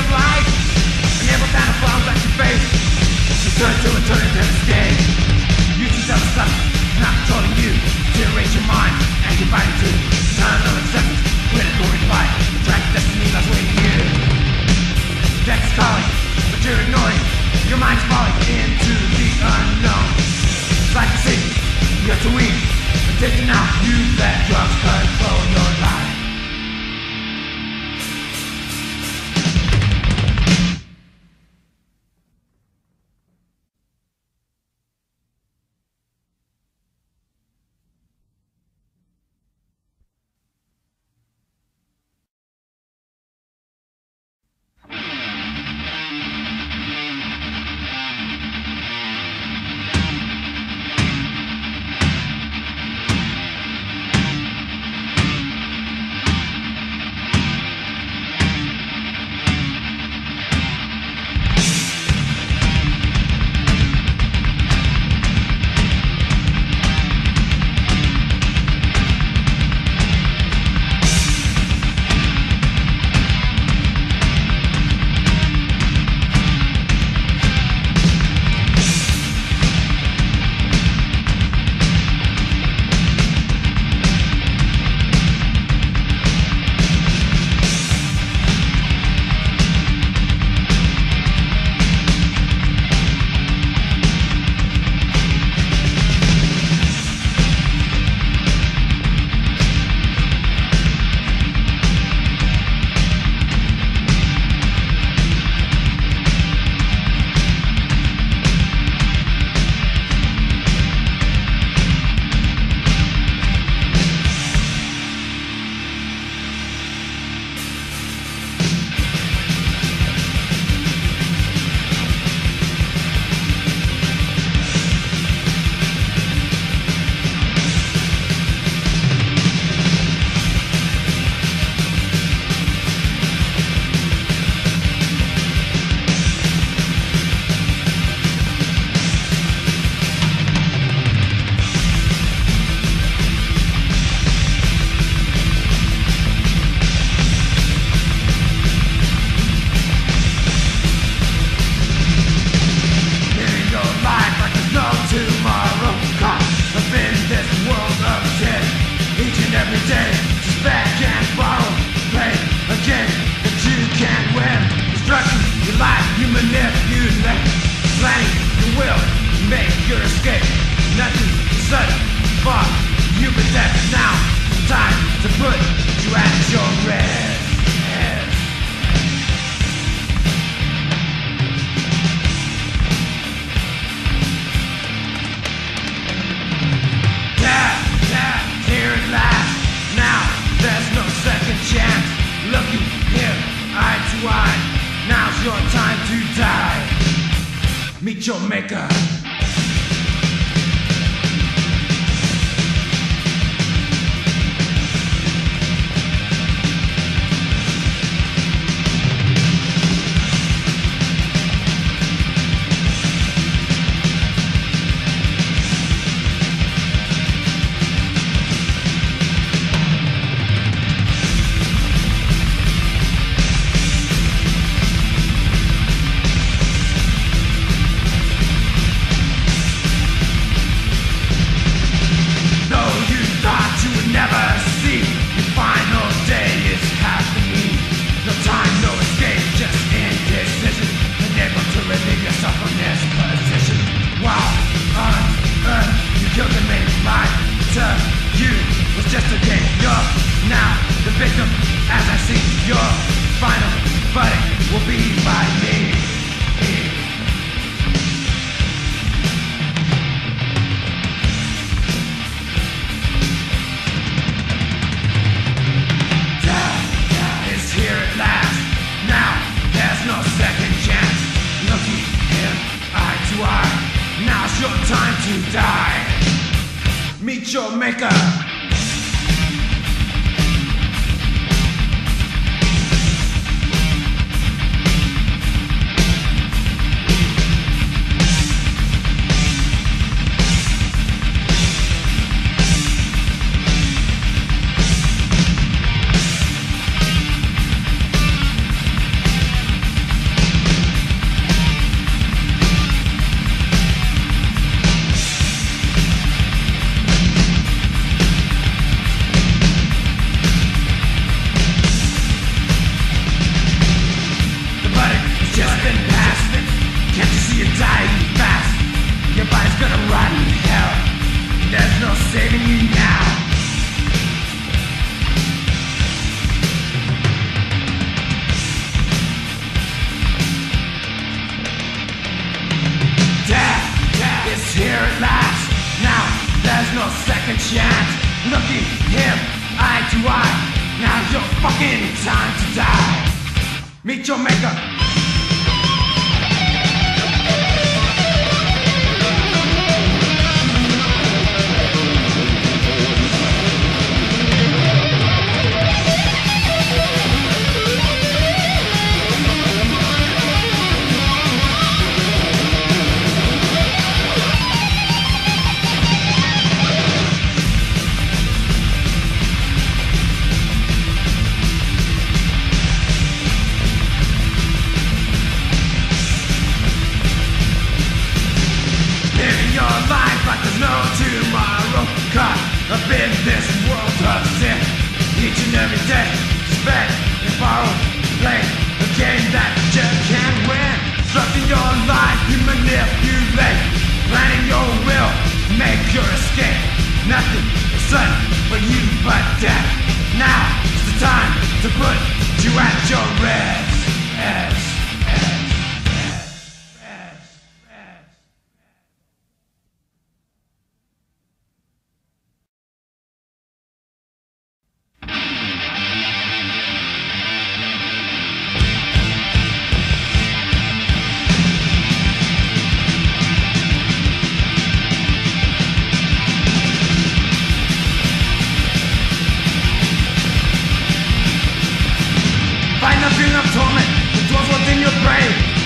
of light You just have stuff not controlling you. To erase your mind and your body too. Time of acceptance, critical reply Attract destiny that's waiting you. Death's calling, but you're ignoring. Your mind's falling into the unknown. Like a you're too weak. You let drugs control your life.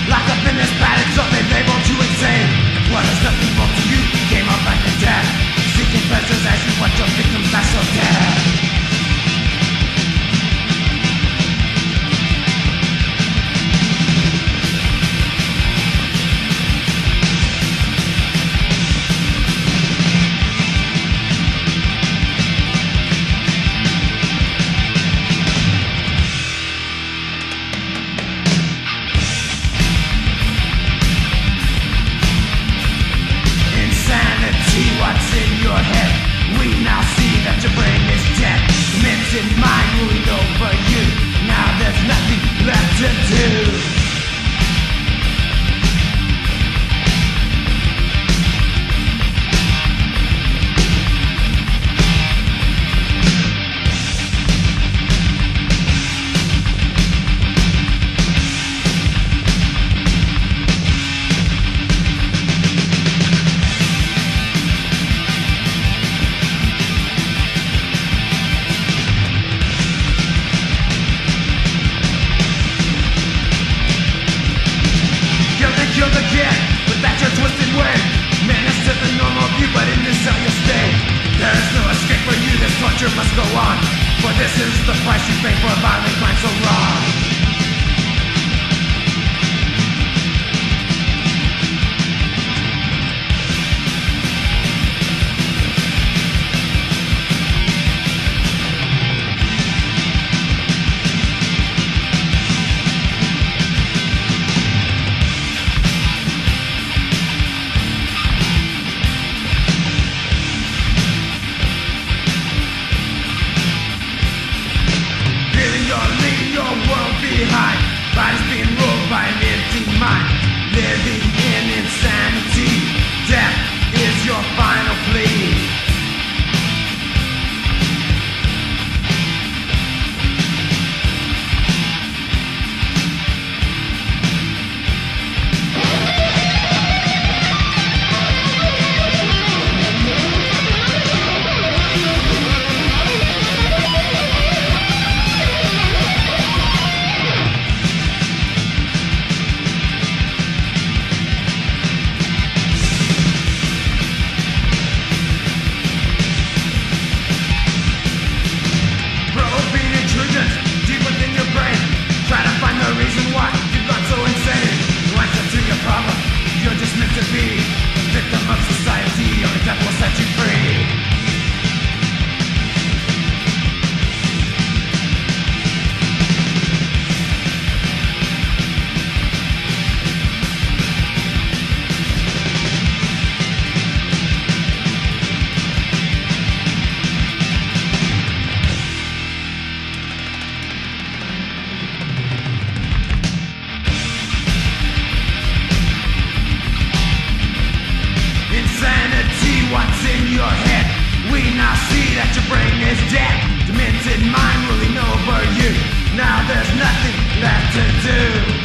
Locked up in this padded so they labeled you insane What What is the people to you? You came up like a death Seeking pleasures as you watch your victims lash your death brain is dead. Demented mind will lean over you. Now there's nothing left to do.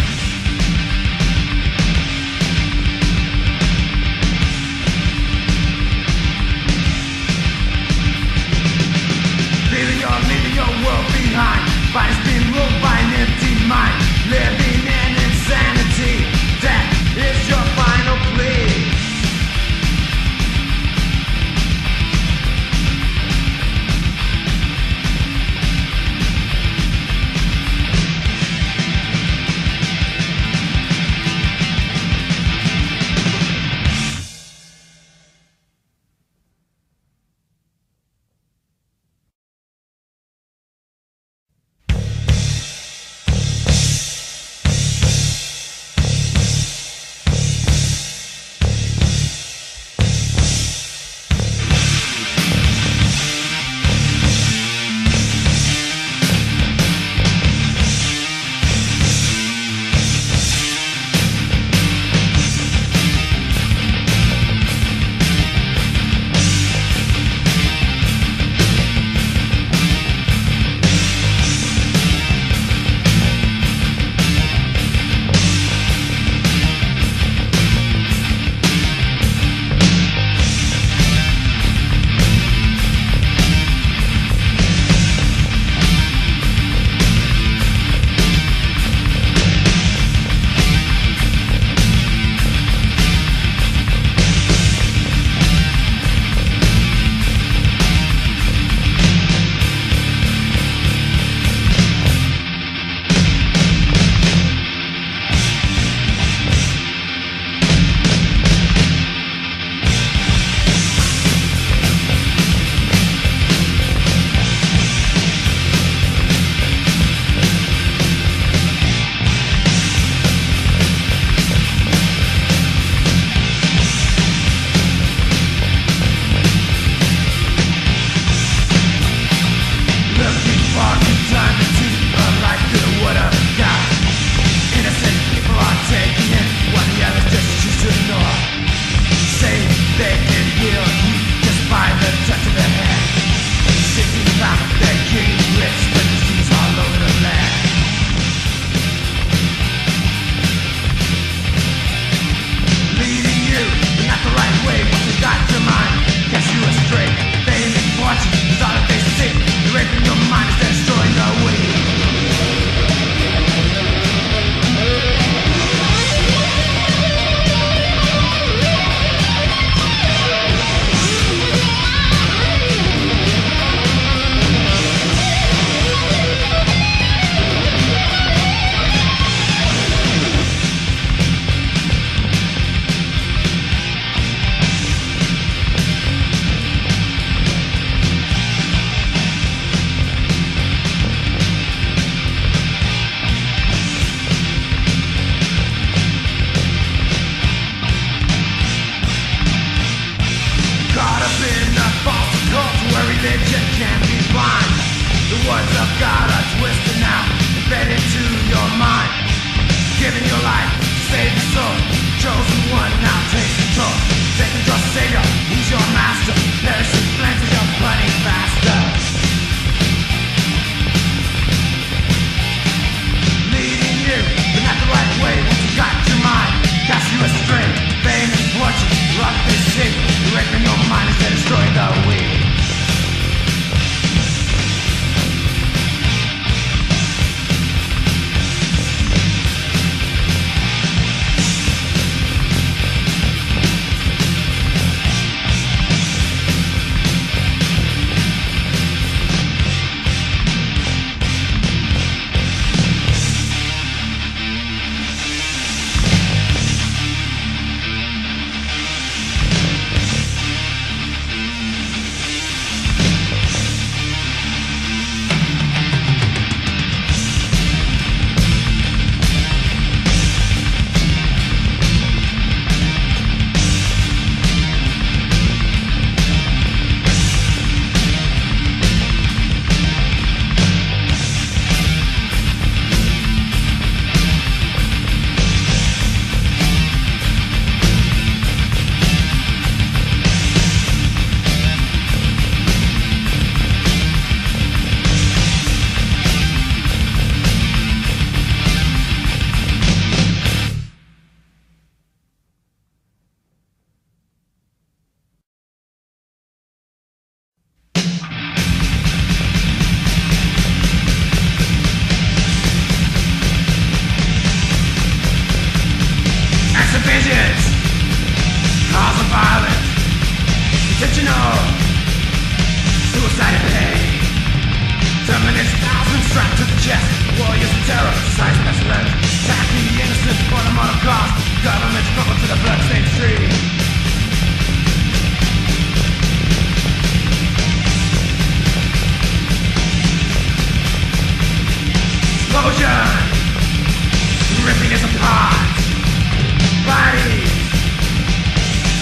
Bodies.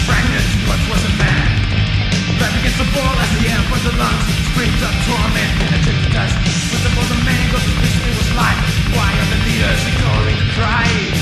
Fragments, what was a man? Against the wall as the air from the lungs Screams of torment and penetrate the dust But the man goes suspiciously was life Why are the leaders ignoring the cries?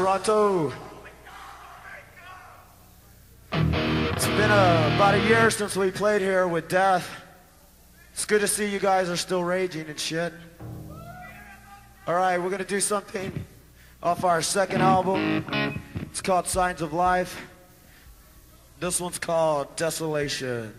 Toronto? It's been uh, about a year since we played here with Death. It's good to see you guys are still raging and shit. All right, we're gonna do something off our second album. It's called Signs of Life. This one's called Desolation.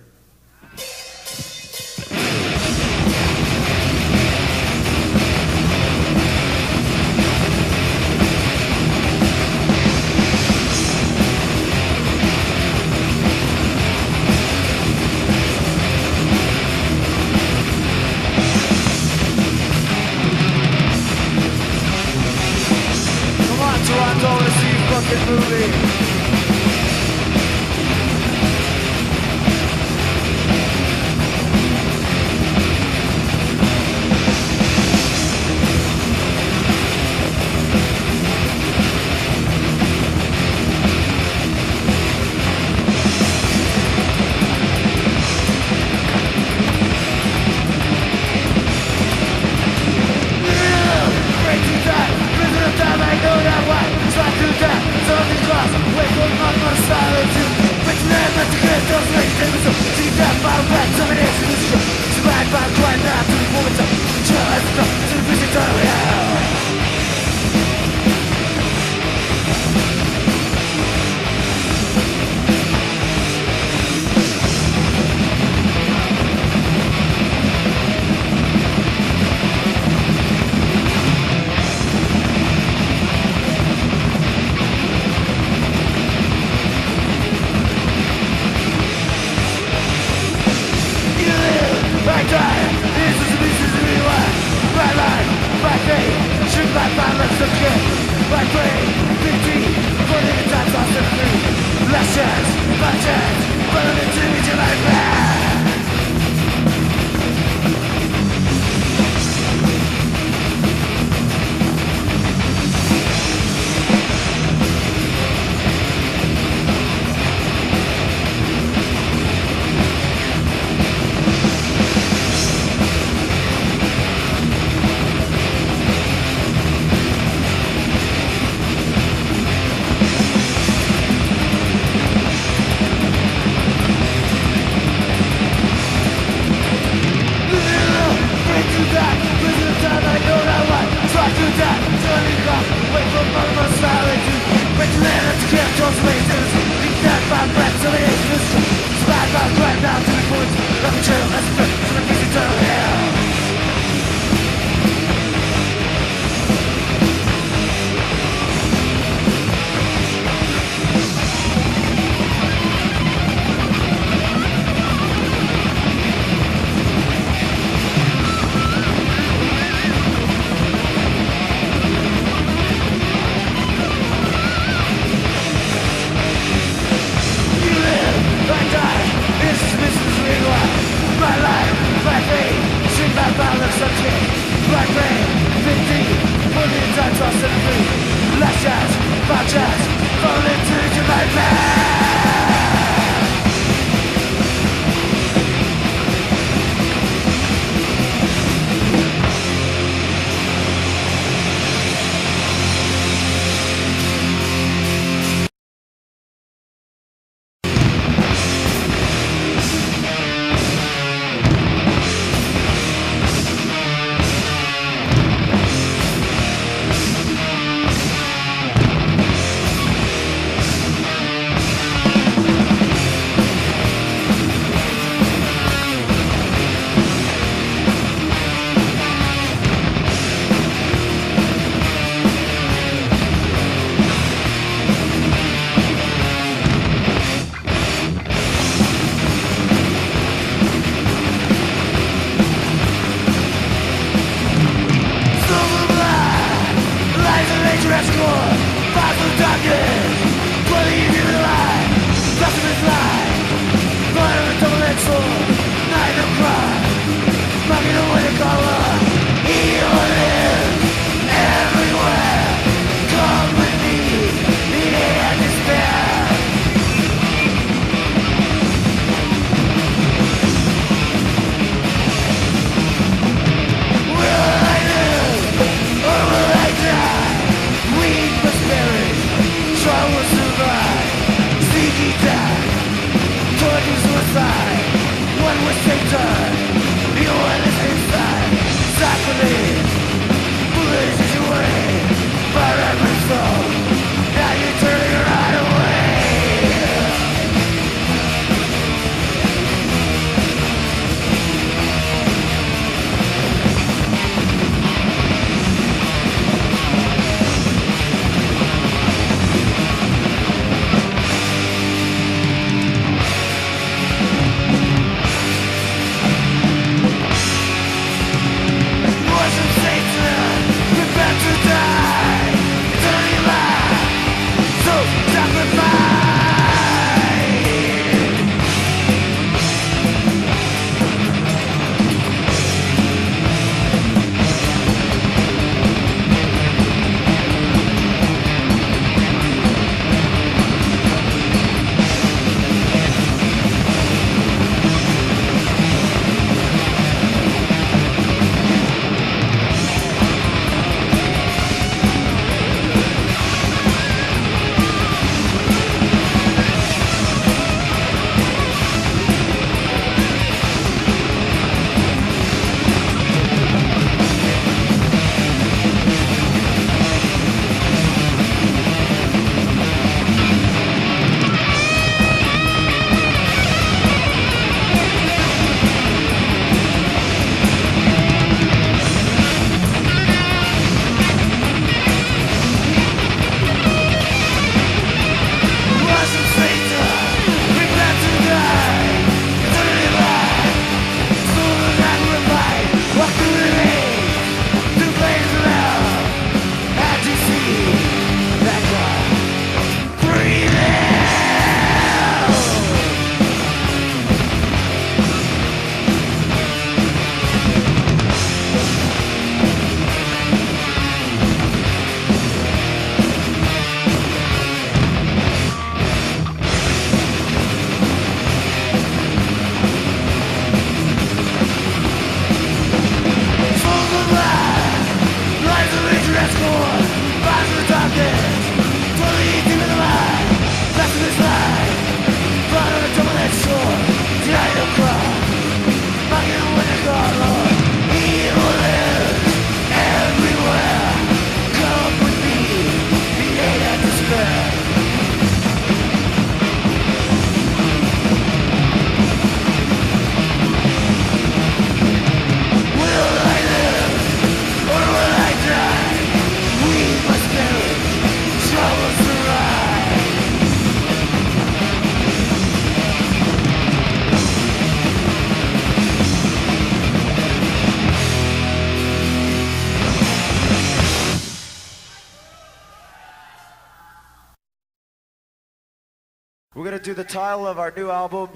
Do the title of our new album.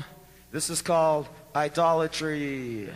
This is called Idolatry.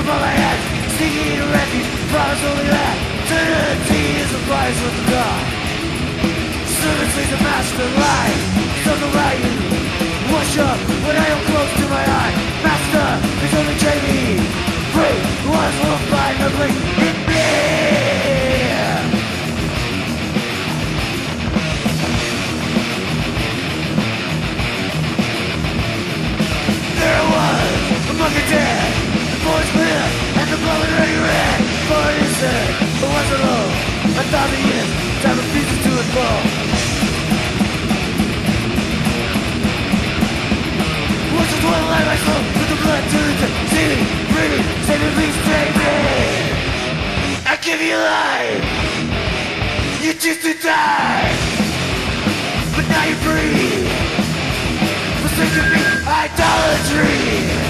Upon my head. Seeking refuge, promise only that. Eternity is a price with the God. Servants lead the master life. Something you. Wash up when I am close to my eye. Master, please only me. Free, will find the place in me. There was among said, it was alone, a thousand years, time refuses to unfold. Once is one life I soul, with the blood to the. See me, breathe, me, me. I give you life, you choose to die, but now you're free forsaken me, idolatry.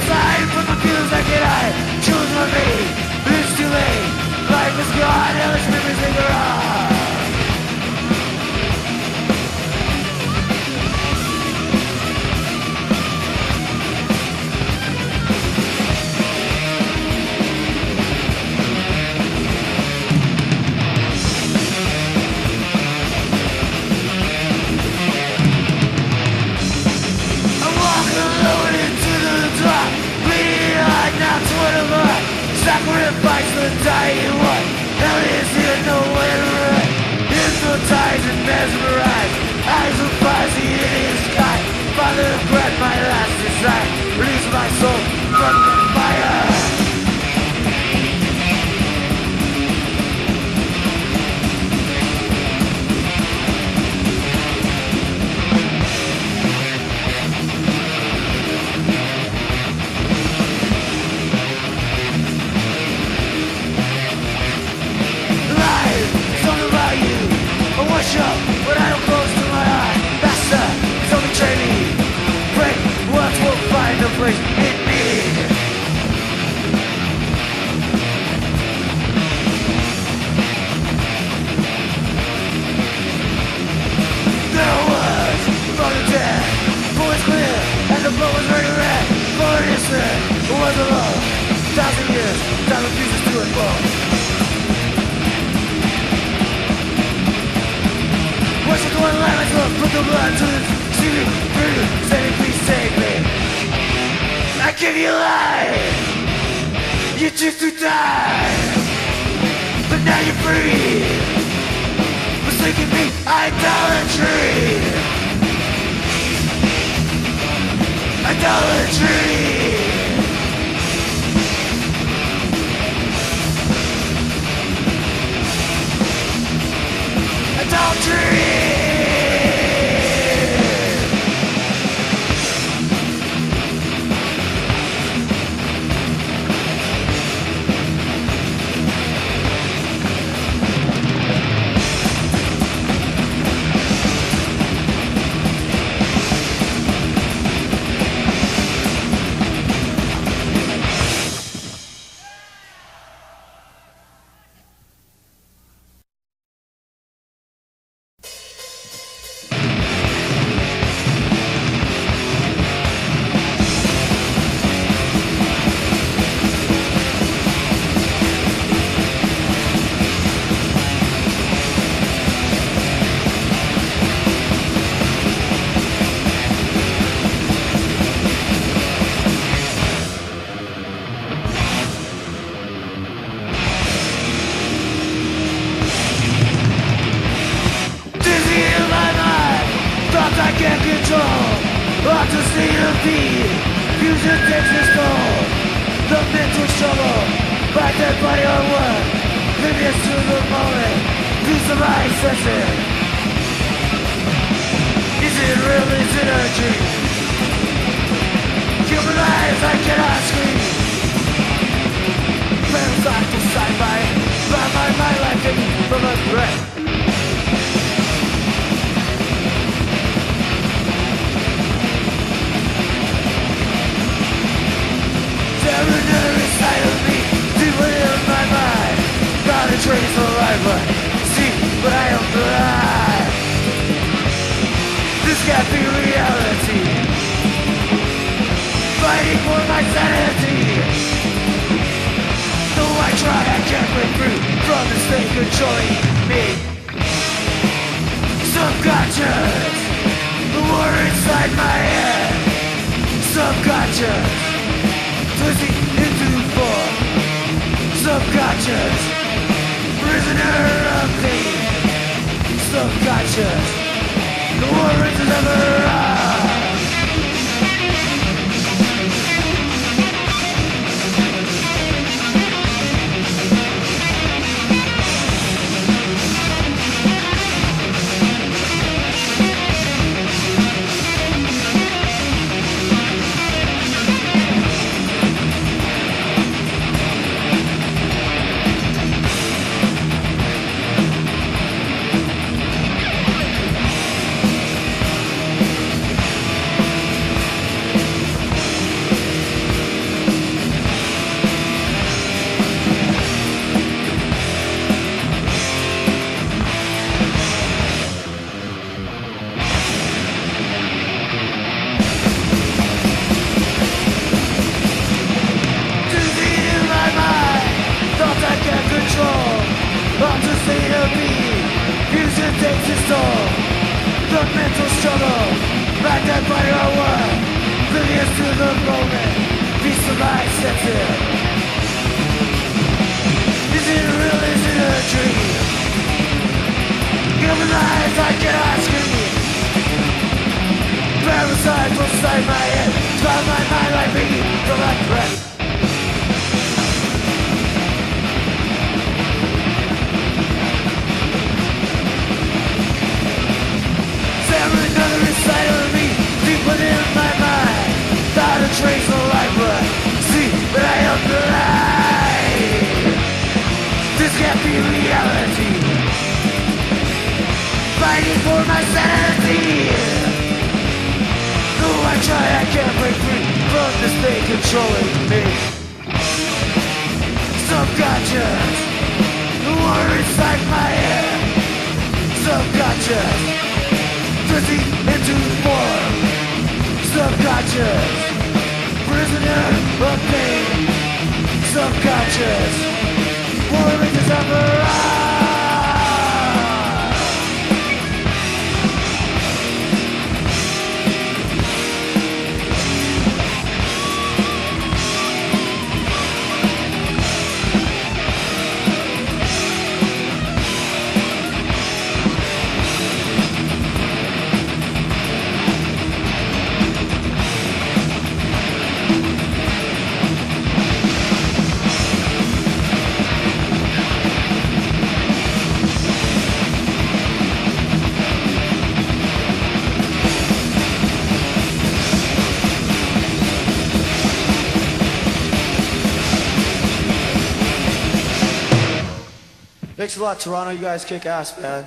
Inside from the feelings I get I choose my fate. It's too late. Life is gone. Hellish memories linger on. Idolatry! happy reality. Fighting for my sanity. Though I try, I can't break through From this thing controlling me. Subconscious The war inside my head. Subconscious Twisting into form. Subconscious Prisoner of me. Subconscious the war is never insanity. Though I try, I can't break free From this thing controlling me. Subconscious the War inside my head. Subconscious Twisting into form Subconscious Prisoner of pain. Subconscious War is upper A lot, Toronto. You guys kick ass, man.